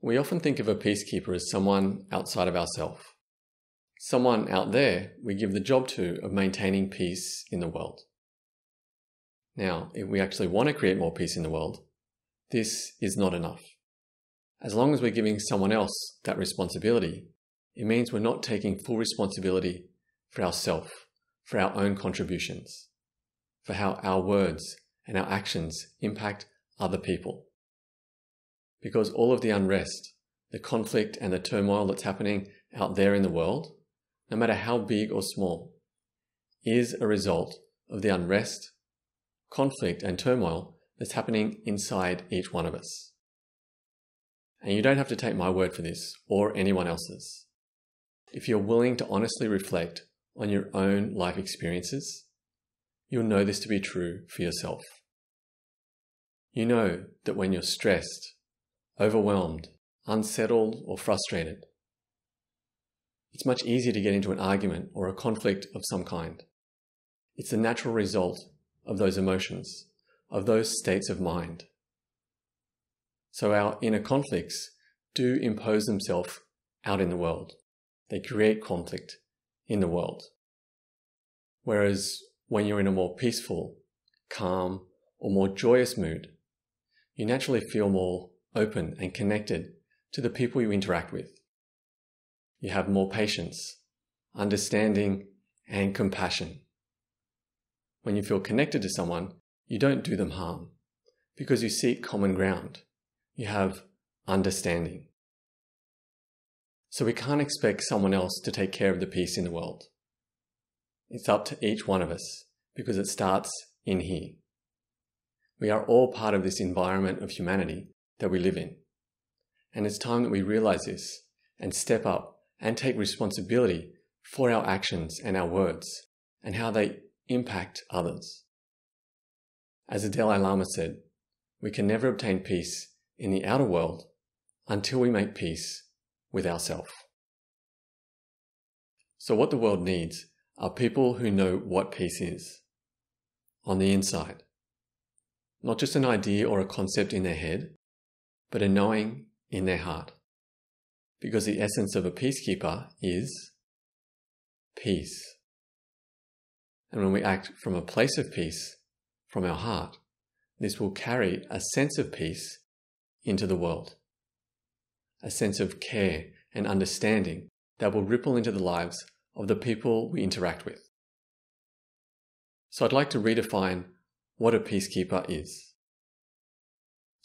We often think of a peacekeeper as someone outside of ourselves. Someone out there we give the job to of maintaining peace in the world. Now, if we actually want to create more peace in the world, this is not enough. As long as we're giving someone else that responsibility, it means we're not taking full responsibility for ourselves, for our own contributions, for how our words and our actions impact other people because all of the unrest, the conflict, and the turmoil that's happening out there in the world, no matter how big or small, is a result of the unrest, conflict, and turmoil that's happening inside each one of us. And you don't have to take my word for this or anyone else's. If you're willing to honestly reflect on your own life experiences, you'll know this to be true for yourself. You know that when you're stressed, overwhelmed, unsettled, or frustrated. It's much easier to get into an argument or a conflict of some kind. It's the natural result of those emotions, of those states of mind. So our inner conflicts do impose themselves out in the world. They create conflict in the world. Whereas when you're in a more peaceful, calm, or more joyous mood, you naturally feel more open and connected to the people you interact with. You have more patience, understanding, and compassion. When you feel connected to someone, you don't do them harm because you seek common ground. You have understanding. So we can't expect someone else to take care of the peace in the world. It's up to each one of us because it starts in here. We are all part of this environment of humanity that we live in. And it's time that we realize this and step up and take responsibility for our actions and our words and how they impact others. As the Dalai Lama said, we can never obtain peace in the outer world until we make peace with ourselves. So, what the world needs are people who know what peace is on the inside. Not just an idea or a concept in their head, but a knowing in their heart. Because the essence of a peacekeeper is peace. And when we act from a place of peace, from our heart, this will carry a sense of peace into the world. A sense of care and understanding that will ripple into the lives of the people we interact with. So I'd like to redefine what a peacekeeper is.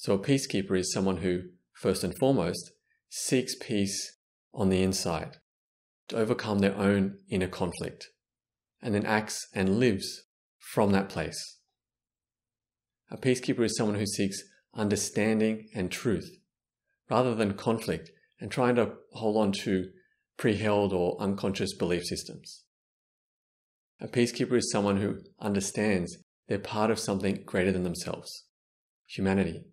So a peacekeeper is someone who, first and foremost, seeks peace on the inside to overcome their own inner conflict and then acts and lives from that place. A peacekeeper is someone who seeks understanding and truth rather than conflict and trying to hold on to pre-held or unconscious belief systems. A peacekeeper is someone who understands they're part of something greater than themselves, humanity,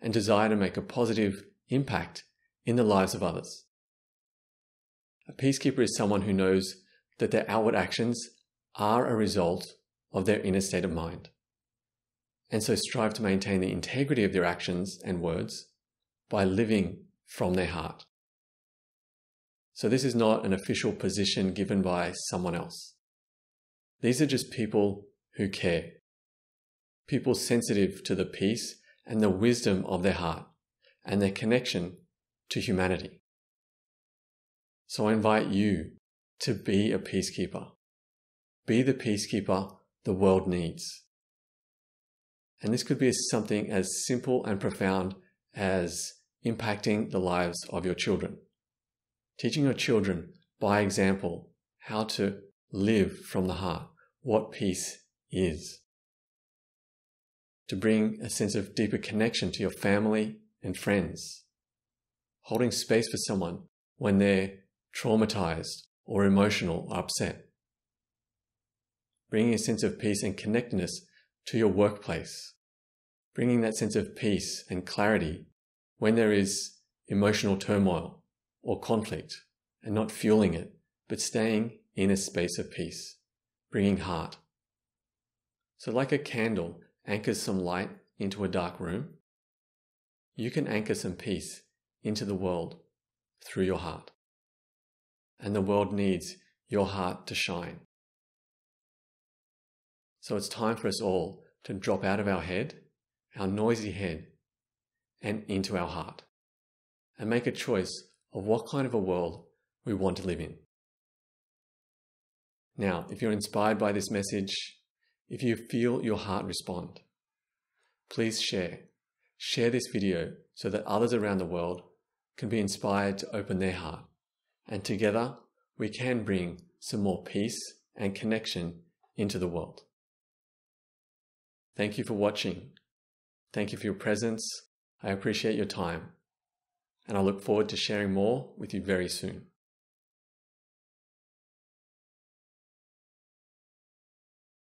and desire to make a positive impact in the lives of others. A peacekeeper is someone who knows that their outward actions are a result of their inner state of mind, and so strive to maintain the integrity of their actions and words by living from their heart. So, this is not an official position given by someone else. These are just people who care, people sensitive to the peace and the wisdom of their heart and their connection to humanity. So I invite you to be a peacekeeper. Be the peacekeeper the world needs. And this could be something as simple and profound as impacting the lives of your children. Teaching your children by example how to live from the heart, what peace is to bring a sense of deeper connection to your family and friends. Holding space for someone when they're traumatized or emotional or upset. Bringing a sense of peace and connectedness to your workplace. Bringing that sense of peace and clarity when there is emotional turmoil or conflict and not fueling it, but staying in a space of peace, bringing heart. So, like a candle anchors some light into a dark room, you can anchor some peace into the world through your heart. And the world needs your heart to shine. So it's time for us all to drop out of our head, our noisy head, and into our heart, and make a choice of what kind of a world we want to live in. Now, if you're inspired by this message, if you feel your heart respond, please share. Share this video so that others around the world can be inspired to open their heart. And together, we can bring some more peace and connection into the world. Thank you for watching. Thank you for your presence. I appreciate your time. And I look forward to sharing more with you very soon.